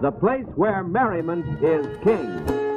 the place where merriment is king.